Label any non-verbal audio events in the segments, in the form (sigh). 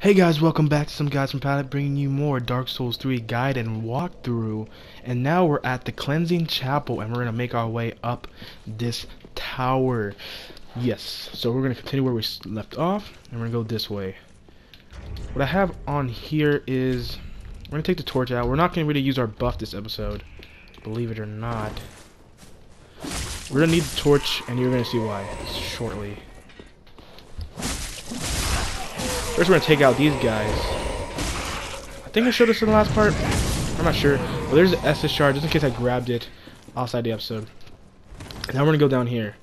Hey guys, welcome back to some guys from Pallet bringing you more Dark Souls 3 guide and walkthrough. And now we're at the Cleansing Chapel and we're going to make our way up this tower. Yes, so we're going to continue where we left off and we're going to go this way. What I have on here is, we're going to take the torch out. We're not going to really use our buff this episode, believe it or not. We're going to need the torch and you're going to see why shortly. First, we're gonna take out these guys. I think I showed this in the last part. I'm not sure. Well, there's an Estus shard, just in case I grabbed it outside the episode. Now we're gonna go down here.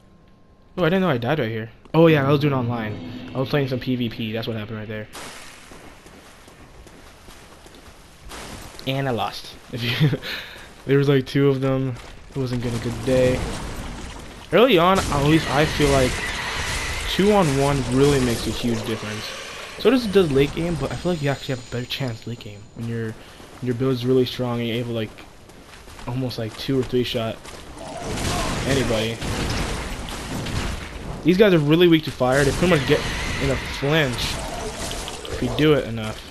Oh, I didn't know I died right here. Oh yeah, I was doing online. I was playing some PvP. That's what happened right there. And I lost. If you, (laughs) there was like two of them. It wasn't getting a good day. Early on, at least I feel like two on one really makes a huge difference. So does it does late game, but I feel like you actually have a better chance late game when your when your build is really strong and you're able like almost like two or three shot anybody. These guys are really weak to fire. They pretty much get in a flinch if you do it enough.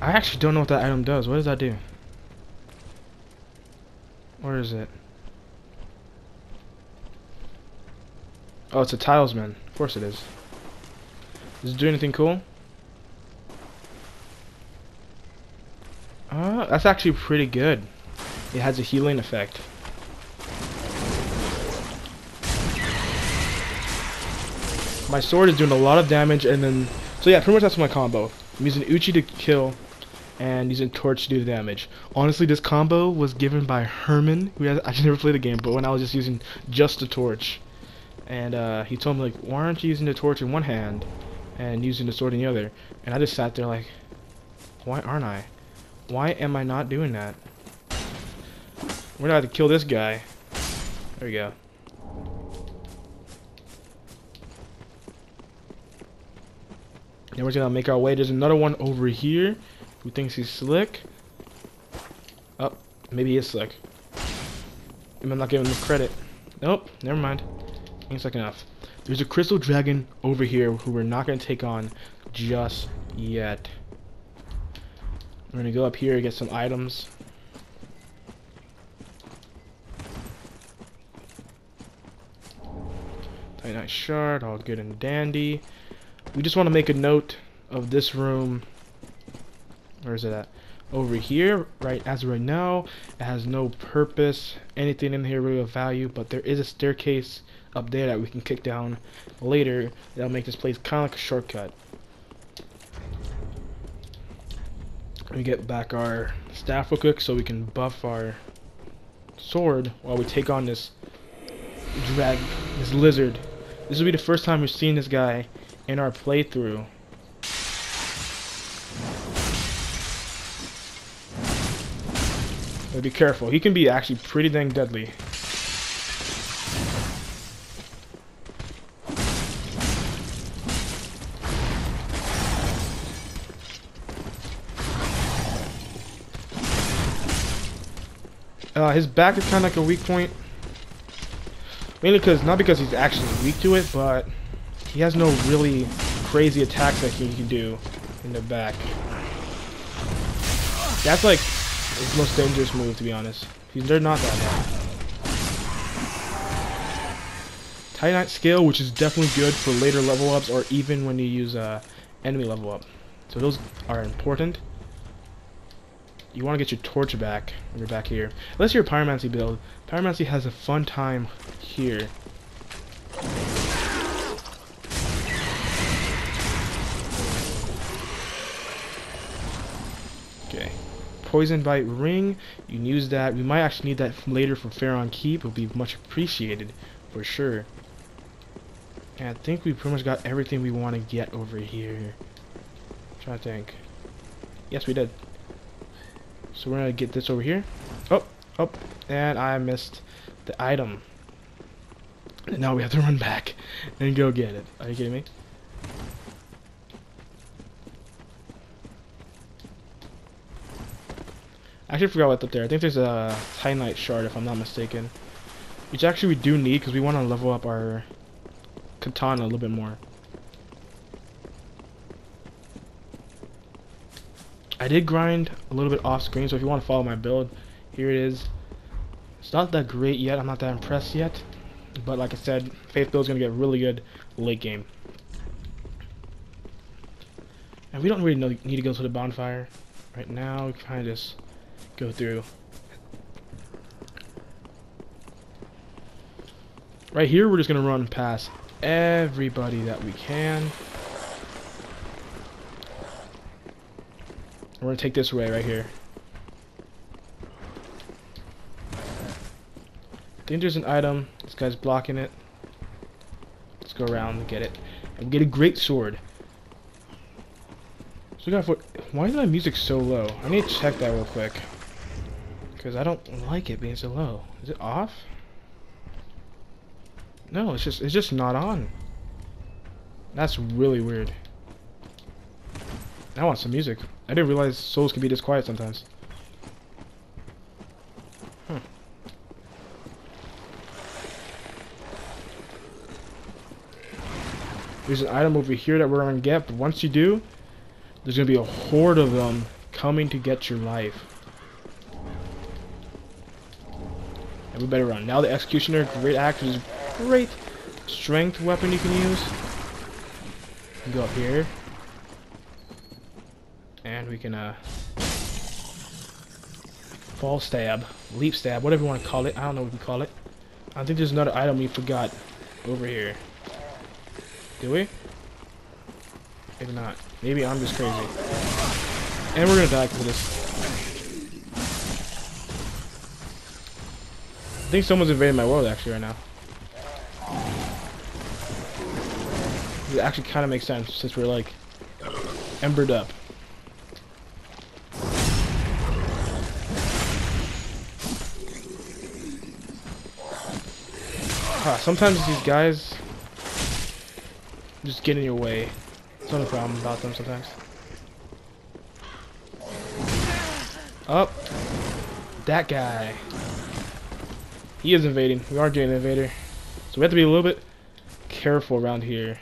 I actually don't know what that item does. What does that do? Is it? Oh, it's a talisman. Of course it is. Does it do anything cool? Uh, that's actually pretty good. It has a healing effect. My sword is doing a lot of damage and then... So yeah, pretty much that's my combo. I'm using Uchi to kill and using torch to do the damage. Honestly, this combo was given by Herman, who has, I never played the game, but when I was just using just the torch, and uh, he told me like, why aren't you using the torch in one hand and using the sword in the other? And I just sat there like, why aren't I? Why am I not doing that? We're gonna have to kill this guy. There we go. Then we're gonna make our way. There's another one over here who thinks he's slick. Oh, maybe he is slick. I'm not giving him credit. Nope, never mind. Ain't like enough. There's a crystal dragon over here who we're not going to take on just yet. We're going to go up here and get some items. Titanite shard, all good and dandy. We just want to make a note of this room where is it at? Over here, right as of right now, it has no purpose, anything in here really of value, but there is a staircase up there that we can kick down later that'll make this place kind of like a shortcut. Let me get back our staff real quick so we can buff our sword while we take on this drag, this lizard. This will be the first time we've seen this guy in our playthrough. Be careful. He can be actually pretty dang deadly. Uh, his back is kind of like a weak point. Mainly because, not because he's actually weak to it, but he has no really crazy attacks that he can do in the back. That's like it's the most dangerous move, to be honest. They're not that bad. Titanite scale, which is definitely good for later level ups, or even when you use uh, enemy level up. So those are important. You want to get your torch back when you're back here. Unless you're a Pyromancy build. Pyromancy has a fun time here. Poison Bite Ring. You can use that. We might actually need that later for Farron Keep. It would be much appreciated for sure. And I think we pretty much got everything we want to get over here. I'm trying to think. Yes, we did. So we're going to get this over here. Oh, oh, and I missed the item. And now we have to run back and go get it. Are you kidding me? I actually forgot what's up there. I think there's a Titanite shard, if I'm not mistaken. Which actually we do need, because we want to level up our katana a little bit more. I did grind a little bit off screen, so if you want to follow my build, here it is. It's not that great yet, I'm not that impressed yet. But like I said, Faith Build is going to get really good late game. And we don't really know, need to go to the bonfire right now. We kind of just go through. Right here, we're just going to run past everybody that we can. We're going to take this way right here. I think there's an item. This guy's blocking it. Let's go around and get it. And get a great sword. So we got why is my music so low? I need to check that real quick. Because I don't like it being so low. Is it off? No, it's just it's just not on. That's really weird. I want some music. I didn't realize souls could be this quiet sometimes. Hmm. There's an item over here that we're gonna get, but once you do, there's gonna be a horde of them coming to get your life. And we better run. Now the Executioner, great axe, is great strength weapon you can use. Go up here. And we can, uh... Fall stab, leap stab, whatever you want to call it. I don't know what we call it. I think there's another item we forgot over here. Do we? Maybe not. Maybe I'm just crazy. And we're gonna die because of this. Think someone's invading my world actually right now. It actually kind of makes sense since we're like embered up. Sometimes these guys just get in your way. It's not a problem about them sometimes. Up. Oh, that guy. He is invading. We are getting an invader. So we have to be a little bit careful around here.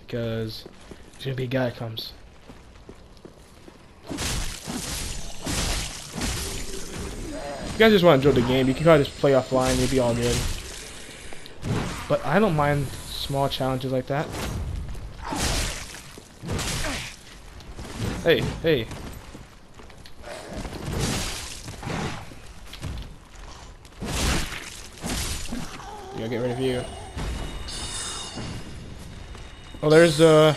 Because there's going to be a guy that comes. If you guys just want to enjoy the game, you can probably just play offline. You'll be all good. But I don't mind small challenges like that. Hey, hey. Gotta get rid of Oh, there's a uh,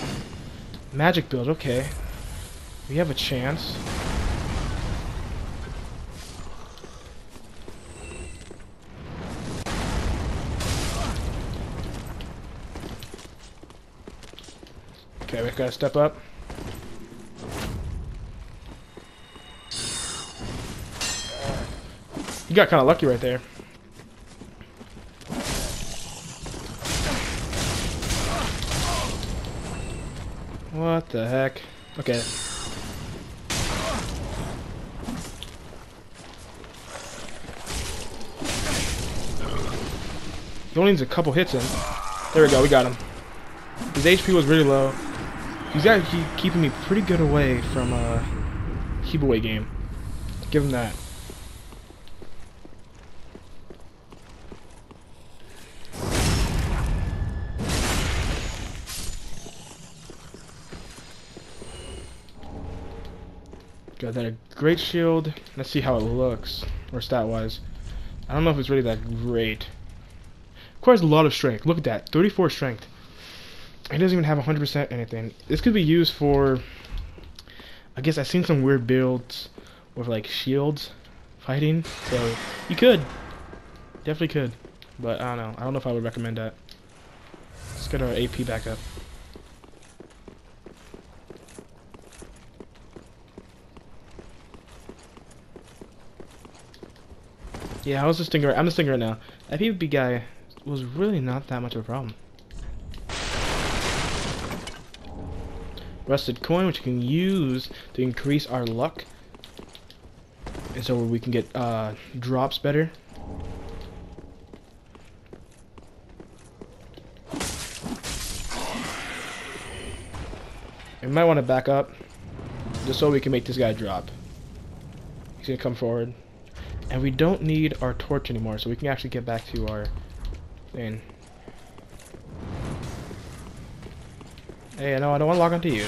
magic build. Okay, we have a chance. Okay, we've got to step up. You got kind of lucky right there. What the heck? Okay. He only needs a couple hits in. There we go, we got him. His HP was really low. He's he keeping me pretty good away from a uh, keep away game. Give him that. That a great shield. Let's see how it looks, or stat-wise. I don't know if it's really that great. Requires a lot of strength. Look at that, 34 strength. It doesn't even have 100% anything. This could be used for... I guess I've seen some weird builds with like shields fighting. So you could. Definitely could. But I don't know. I don't know if I would recommend that. Let's get our AP back up. Yeah, I was just thinking. I'm just thinking right now. That PvP guy was really not that much of a problem. Rusted coin, which you can use to increase our luck. and so we can get uh, drops better. We might want to back up just so we can make this guy drop. He's gonna come forward. And we don't need our torch anymore, so we can actually get back to our thing. Hey, no, I don't want to lock onto you.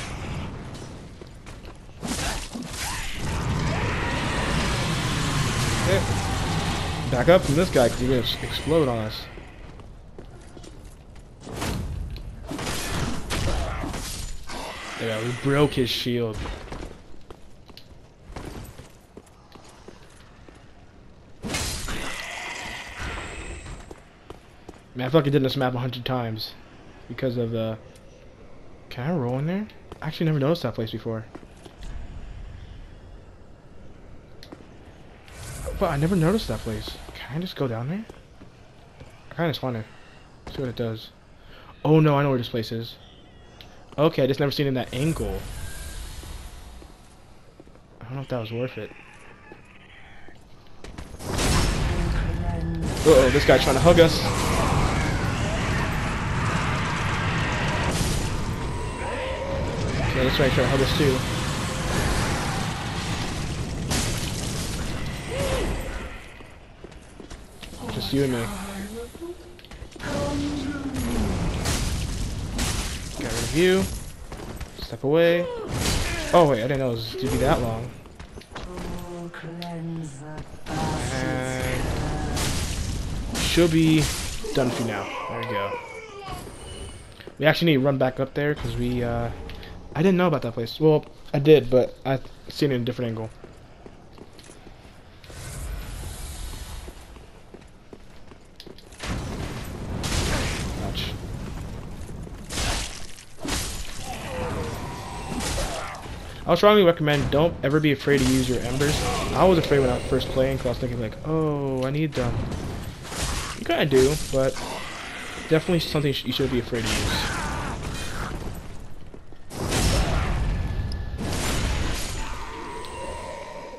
Back up from this guy, because he's going to explode on us. Yeah, we broke his shield. Man, I feel like I did this map a hundred times because of the. Can I roll in there? I actually never noticed that place before. But I never noticed that place. Can I just go down there? I kind of just want to see what it does. Oh no, I know where this place is. Okay, I just never seen it in that angle. I don't know if that was worth it. Uh oh, this guy trying to hug us. Okay, this guy trying to hug us too. Just you and me. Get rid of you. Step away. Oh wait, I didn't know it was to be that long. And should be done for now. There we go. We actually need to run back up there because we, uh, I didn't know about that place. Well, I did, but I seen it in a different angle. Ouch. I would strongly recommend don't ever be afraid to use your embers. I was afraid when I was first playing because I was thinking like, oh, I need them. You kind of do, but definitely something you should be afraid to use.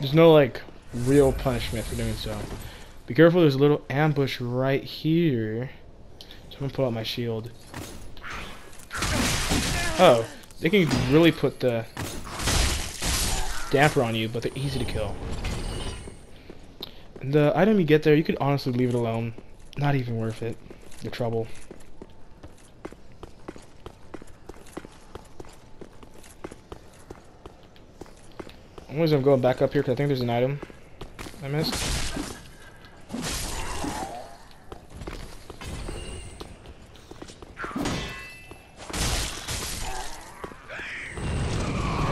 There's no like real punishment for doing so. Be careful, there's a little ambush right here. So I'm gonna pull out my shield. Oh, they can really put the damper on you, but they're easy to kill. And the item you get there, you could honestly leave it alone. Not even worth it. The trouble. I'm going back up here because I think there's an item I missed.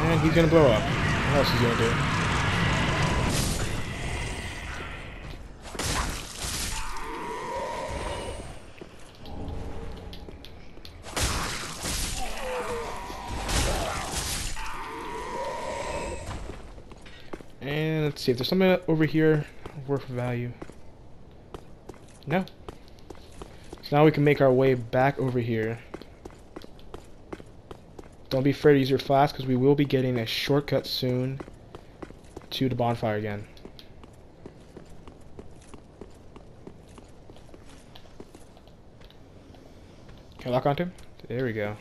And he's gonna blow up. What else is he gonna do? And let's see if there's something over here worth value. No. So now we can make our way back over here. Don't be afraid to use your flask because we will be getting a shortcut soon to the bonfire again. Can I lock onto him? There we go.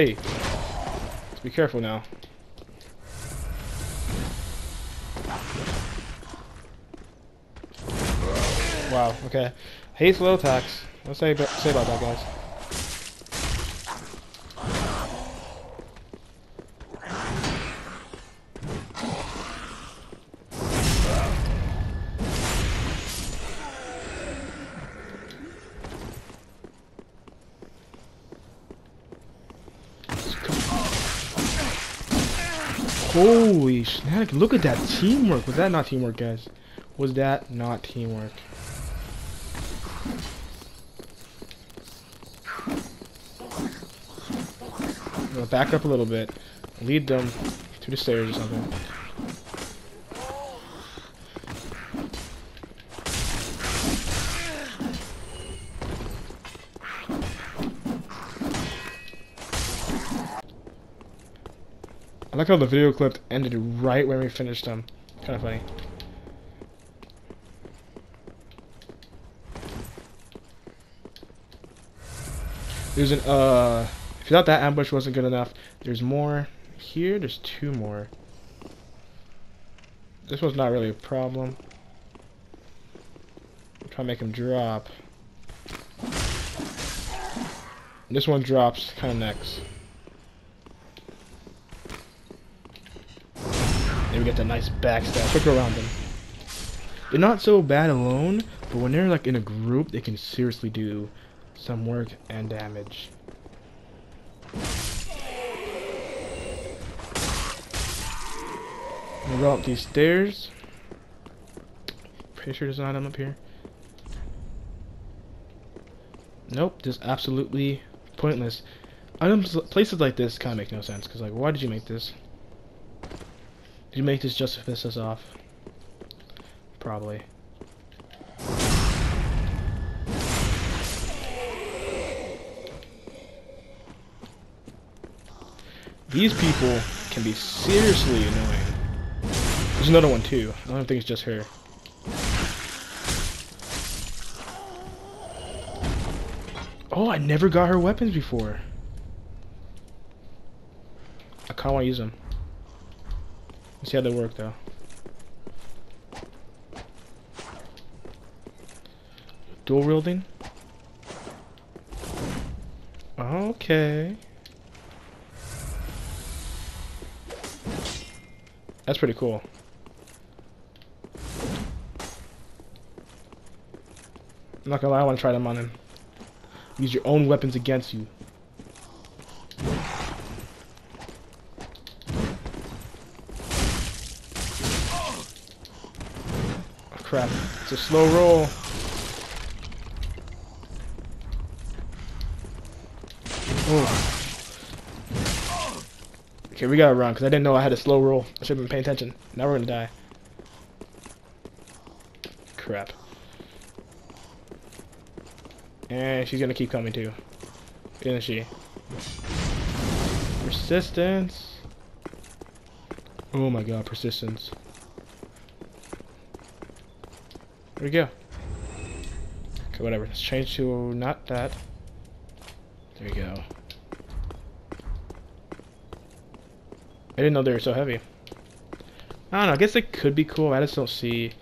Hey, let's be careful now. Wow, okay. Haste low attacks. What's say, say about that, guys? Snack, look at that teamwork. Was that not teamwork, guys? Was that not teamwork? Back up a little bit. Lead them to the stairs or something. Like how the video clip ended right when we finished them. Kind of funny. There's an, uh, if you thought that ambush wasn't good enough, there's more here. There's two more. This one's not really a problem. I'm trying to make him drop. This one drops kind of next. We get that nice backstab. Quick around them. They're not so bad alone, but when they're like in a group, they can seriously do some work and damage. we go up these stairs. Pretty sure there's an item up here. Nope, just absolutely pointless. Items, places like this kind of make no sense, because like, why did you make this? Did you make this just to piss us off? Probably. These people can be seriously annoying. There's another one too. I don't think it's just her. Oh, I never got her weapons before. I kinda wanna use them. Let's see how they work though. Dual wielding? Okay. That's pretty cool. I'm not gonna lie, I wanna try them on him. Use your own weapons against you. Crap. It's a slow roll. Okay, we gotta run, because I didn't know I had a slow roll. I should have been paying attention. Now we're gonna die. Crap. And she's gonna keep coming too. Isn't she? Persistence. Oh my god, persistence. There we go. Okay, whatever. Let's change to not that. There we go. I didn't know they were so heavy. I don't know, I guess they could be cool. I just don't see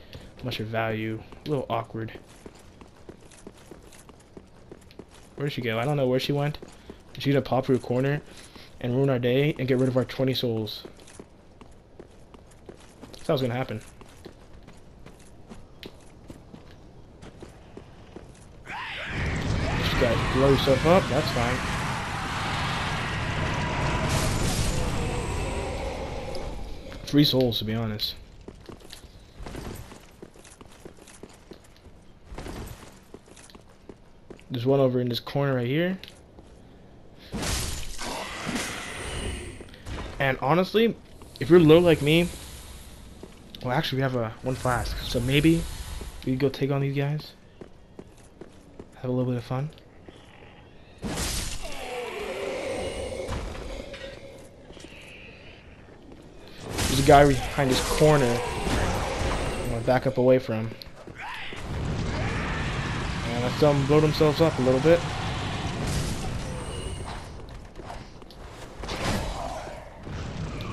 much of value. A little awkward. Where did she go? I don't know where she went. She's gonna pop through a corner and ruin our day and get rid of our 20 souls. That's what's gonna happen. Just gotta blow yourself up, that's fine. Three souls, to be honest. There's one over in this corner right here. And honestly, if you're low like me, well actually we have a one flask, so maybe we go take on these guys. Have a little bit of fun. Guy behind this corner. I'm gonna back up away from. him. And I saw them blow themselves up a little bit.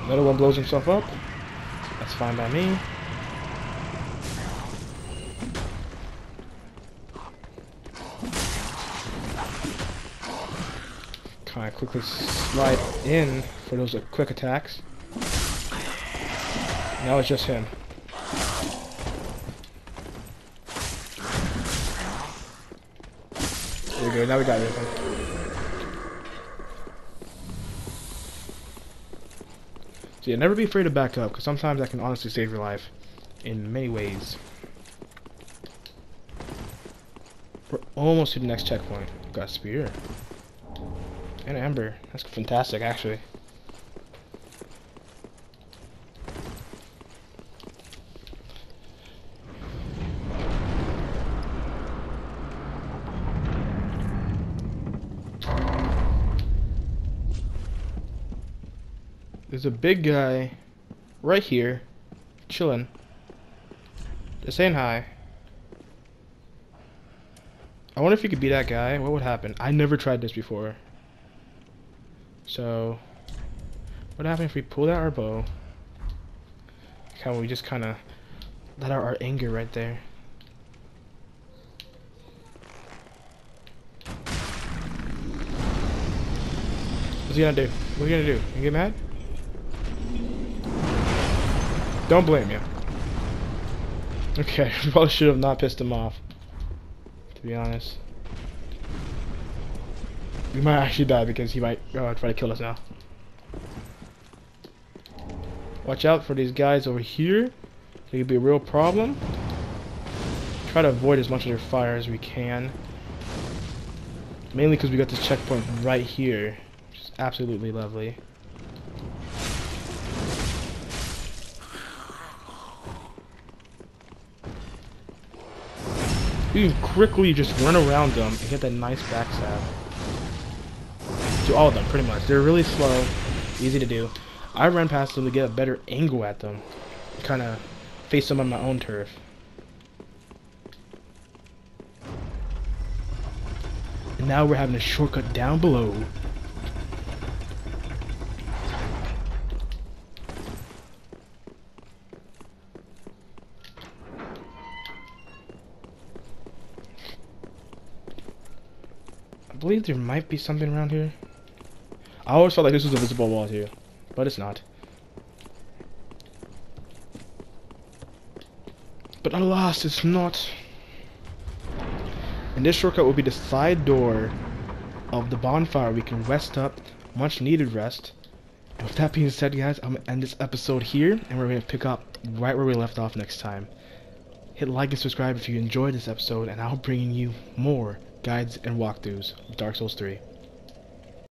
Another one blows himself up. That's fine by me. Kind of quickly slide in for those quick attacks. Now it's just him. There we go, now we got everything. So yeah, never be afraid to back up, because sometimes that can honestly save your life in many ways. We're almost to the next checkpoint. Got a spear. And Ember. That's fantastic, actually. A big guy right here, chilling. Just saying hi. I wonder if you could be that guy. What would happen? I never tried this before. So, what happens if we pull out our bow? Can we just kind of let out our anger right there? What's he gonna do? What are you gonna do? You get mad? Don't blame you. Okay, we (laughs) probably should have not pissed him off. To be honest. We might actually die because he might uh, try to kill us now. Watch out for these guys over here. They could be a real problem. Try to avoid as much of their fire as we can. Mainly because we got this checkpoint right here Which is absolutely lovely. You can quickly just run around them and get that nice backstab. To all of them, pretty much. They're really slow, easy to do. I ran past them to get a better angle at them. Kind of face them on my own turf. And now we're having a shortcut down below believe there might be something around here. I always felt like this was a visible wall here, but it's not. But alas, it's not. And this shortcut will be the side door of the bonfire. We can rest up, much needed rest. And with that being said, guys, I'm going to end this episode here, and we're going to pick up right where we left off next time. Hit like and subscribe if you enjoyed this episode, and I'll bring you more guides and walkthroughs of Dark Souls 3.